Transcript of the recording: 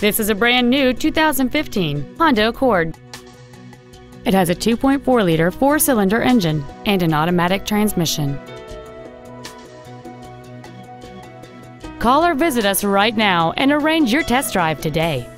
This is a brand new 2015 Honda Accord. It has a 2.4-liter four-cylinder engine and an automatic transmission. Call or visit us right now and arrange your test drive today.